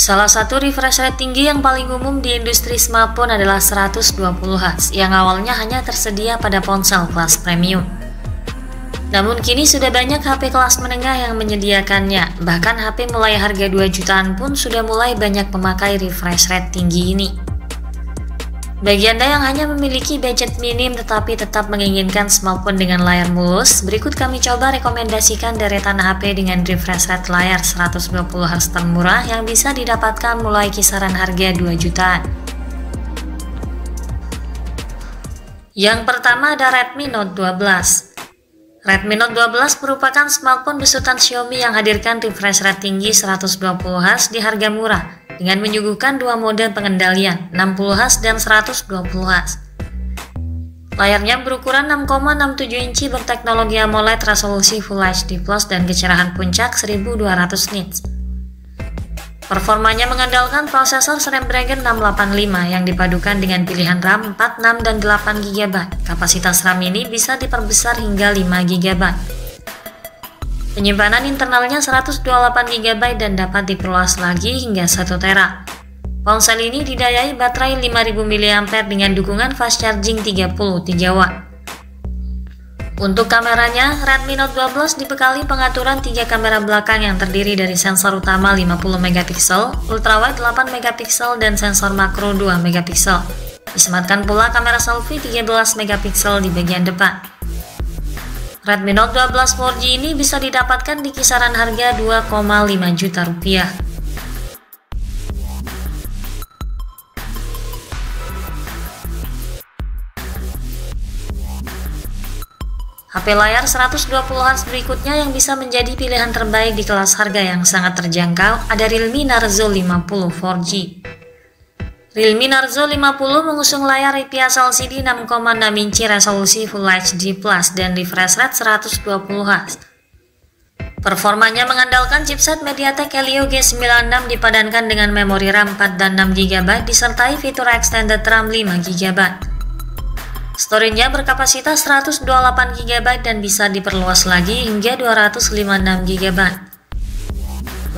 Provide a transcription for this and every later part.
Salah satu refresh rate tinggi yang paling umum di industri smartphone adalah 120 Hz yang awalnya hanya tersedia pada ponsel kelas premium. Namun kini sudah banyak HP kelas menengah yang menyediakannya, bahkan HP mulai harga 2 jutaan pun sudah mulai banyak memakai refresh rate tinggi ini. Bagi Anda yang hanya memiliki budget minim tetapi tetap menginginkan smartphone dengan layar mulus, berikut kami coba rekomendasikan deretan HP dengan refresh rate layar 120 Hz termurah yang bisa didapatkan mulai kisaran harga 2 jutaan. Yang pertama ada Redmi Note 12. Redmi Note 12 merupakan smartphone besutan Xiaomi yang hadirkan refresh rate tinggi 120 Hz di harga murah dengan menyuguhkan dua mode pengendalian 60Hz dan 120Hz. Layarnya berukuran 6,67 inci berteknologi AMOLED resolusi Full HD Plus dan kecerahan puncak 1200 nits. Performanya mengandalkan prosesor Snapdragon 685 yang dipadukan dengan pilihan RAM 4, 6, dan 8 GB. Kapasitas RAM ini bisa diperbesar hingga 5 GB. Penyimpanan internalnya 128 GB dan dapat diperluas lagi hingga 1 tera. Ponsel ini didayai baterai 5000 mAh dengan dukungan fast charging 33 Watt. Untuk kameranya, Redmi Note 12 dibekali pengaturan tiga kamera belakang yang terdiri dari sensor utama 50 MP, ultrawide 8 MP, dan sensor makro 2 MP. Disematkan pula kamera selfie 13 MP di bagian depan. Redmi Note 12 4G ini bisa didapatkan di kisaran harga 2,5 juta rupiah. HP layar 120 Hz berikutnya yang bisa menjadi pilihan terbaik di kelas harga yang sangat terjangkau ada Realme Narzo 50 4G. Realme Narzo 50 mengusung layar IPS LCD 6,6 inci resolusi Full HD dan refresh rate 120 Hz. Performanya mengandalkan chipset MediaTek Helio G96 dipadankan dengan memori RAM 4 dan 6 GB disertai fitur extended RAM 5 GB. Storage-nya berkapasitas 128 GB dan bisa diperluas lagi hingga 256 GB.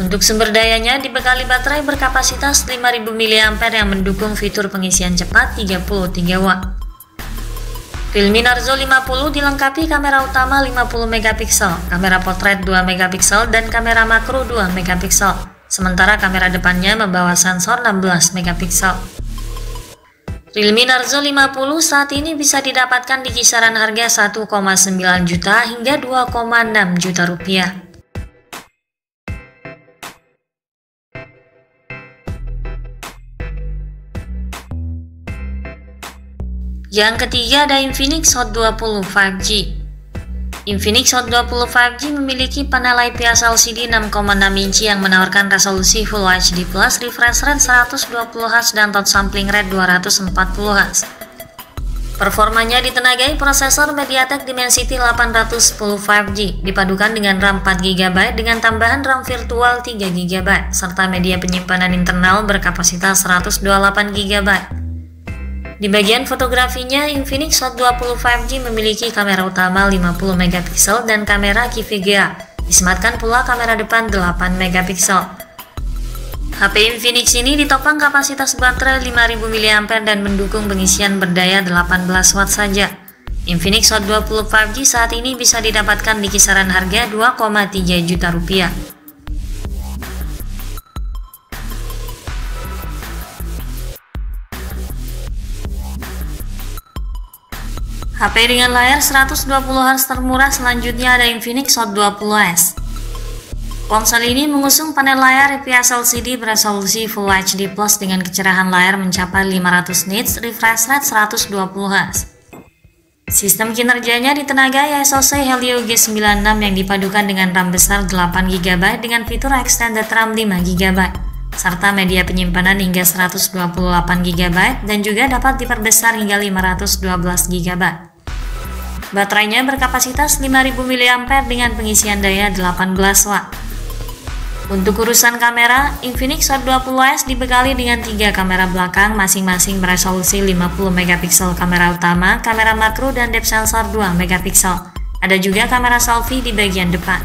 Untuk sumber dayanya dibekali baterai berkapasitas 5000 mAh yang mendukung fitur pengisian cepat 33 Watt. Realme Narzo 50 dilengkapi kamera utama 50 MP, kamera potret 2 MP, dan kamera makro 2 MP. Sementara kamera depannya membawa sensor 16 MP. Realme Narzo 50 saat ini bisa didapatkan di kisaran harga 1,9 juta hingga 2,6 juta rupiah. Yang ketiga ada Infinix Hot 20 5G. Infinix Hot 20 5G memiliki panel IPS LCD 6,6 inci yang menawarkan resolusi Full HD refresh rate 120Hz dan touch sampling rate 240Hz. Performanya ditenagai prosesor MediaTek Dimensity 810 5G dipadukan dengan RAM 4GB dengan tambahan RAM virtual 3GB serta media penyimpanan internal berkapasitas 128GB. Di bagian fotografinya, Infinix Hot 20 5G memiliki kamera utama 50 MP dan kamera VGA. Disematkan pula kamera depan 8 MP. HP Infinix ini ditopang kapasitas baterai 5000 mAh dan mendukung pengisian berdaya 18 Watt saja. Infinix Hot 20 5G saat ini bisa didapatkan di kisaran harga 2,3 juta rupiah. HP dengan layar 120 Hz termurah selanjutnya ada Infinix Hot 20s. Ponsel ini mengusung panel layar IPS LCD beresolusi Full HD Plus dengan kecerahan layar mencapai 500 nits, refresh rate 120 Hz. Sistem kinerjanya ditenagai SoC Helio G96 yang dipadukan dengan RAM besar 8GB dengan fitur extended RAM 5GB serta media penyimpanan hingga 128GB dan juga dapat diperbesar hingga 512GB. Baterainya berkapasitas 5000 mAh dengan pengisian daya 18 Watt. Untuk urusan kamera, Infinix Hot 20s dibekali dengan tiga kamera belakang masing-masing beresolusi 50 MP kamera utama, kamera makro, dan depth sensor 2 MP. Ada juga kamera selfie di bagian depan.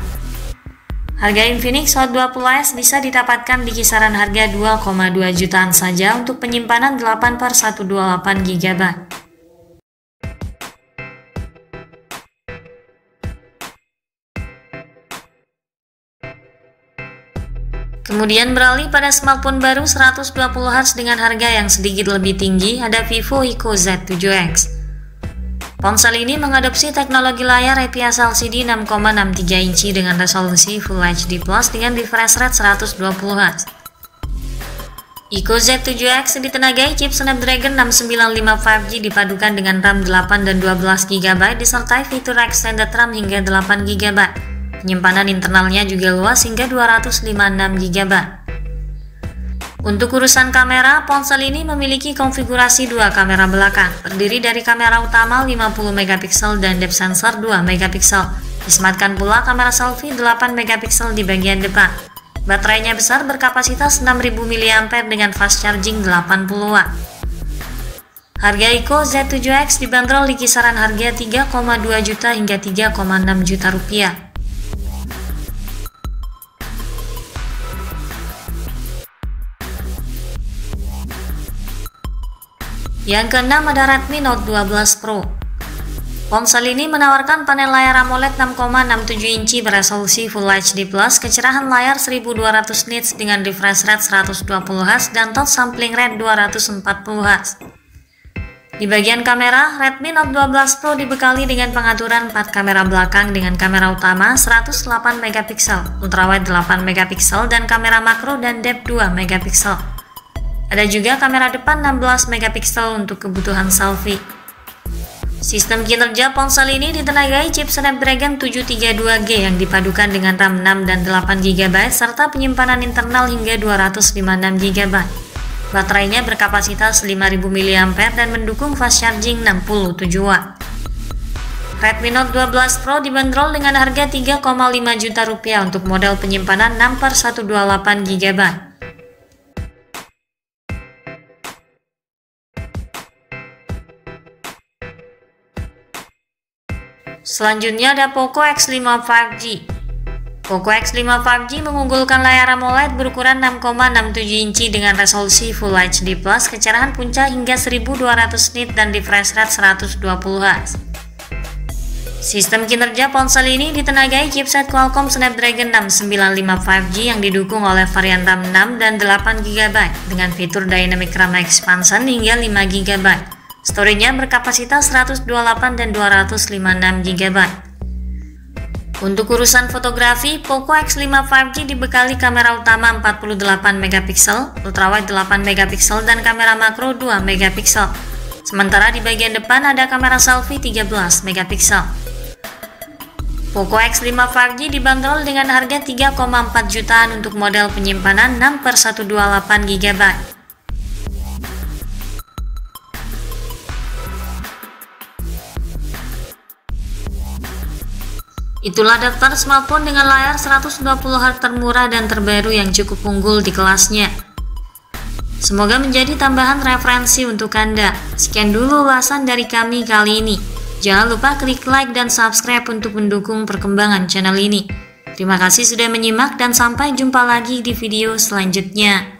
Harga Infinix Hot 20S bisa didapatkan di kisaran harga 2,2 jutaan saja untuk penyimpanan 8 per 128 GB. Kemudian beralih pada smartphone baru 120Hz dengan harga yang sedikit lebih tinggi, ada Vivo Eco Z7X. Ponsel ini mengadopsi teknologi layar IPS LCD 6,63 inci dengan resolusi Full HD Plus dengan refresh rate 120 Hz. Eco Z7X ditenagai chip Snapdragon 695 5G dipadukan dengan RAM 8 dan 12 GB disertai fitur extended RAM hingga 8 GB. Penyimpanan internalnya juga luas hingga 256 GB. Untuk urusan kamera, ponsel ini memiliki konfigurasi dua kamera belakang, terdiri dari kamera utama 50 megapiksel dan depth sensor 2 megapiksel. Disematkan pula kamera selfie 8 megapiksel di bagian depan. Baterainya besar berkapasitas 6000 mAh dengan fast charging 80 watt. Harga Eco Z7X dibanderol di kisaran harga 3,2 juta hingga 3,6 juta rupiah. Yang keenam ada Redmi Note 12 Pro. Ponsel ini menawarkan panel layar AMOLED 6,67 inci beresolusi Full HD kecerahan layar 1200 nits dengan refresh rate 120 Hz dan touch sampling rate 240 Hz. Di bagian kamera, Redmi Note 12 Pro dibekali dengan pengaturan 4 kamera belakang dengan kamera utama 108 megapiksel, ultrawide 8 megapiksel dan kamera makro dan depth 2 megapiksel. Ada juga kamera depan 16 megapiksel untuk kebutuhan selfie. Sistem kinerja ponsel ini ditenagai chip Snapdragon 732G yang dipadukan dengan RAM 6 dan 8 GB serta penyimpanan internal hingga 256 GB. Baterainya berkapasitas 5000 mAh dan mendukung fast charging 67 watt. Redmi Note 12 Pro dibanderol dengan harga 3,5 juta rupiah untuk model penyimpanan 6 per 128 GB. Selanjutnya ada Poco X5 5G. Poco X5 5G mengunggulkan layar AMOLED berukuran 6,67 inci dengan resolusi Full HD kecerahan punca hingga 1200 nit dan refresh rate 120 Hz. Sistem kinerja ponsel ini ditenagai chipset Qualcomm Snapdragon 695 5G yang didukung oleh varian RAM 6 dan 8 GB dengan fitur Dynamic RAM Expansion hingga 5 GB. Storage-nya berkapasitas 128 dan 256 GB. Untuk urusan fotografi, Poco X5 5G dibekali kamera utama 48 megapiksel, ultrawide 8 megapiksel dan kamera makro 2 megapiksel. Sementara di bagian depan ada kamera selfie 13 megapiksel. Poco X5 5G dibanderol dengan harga 3,4 jutaan untuk model penyimpanan 6 per 128 GB. Itulah daftar smartphone dengan layar 120 Hz termurah dan terbaru yang cukup unggul di kelasnya. Semoga menjadi tambahan referensi untuk Anda. Sekian dulu ulasan dari kami kali ini. Jangan lupa klik like dan subscribe untuk mendukung perkembangan channel ini. Terima kasih sudah menyimak dan sampai jumpa lagi di video selanjutnya.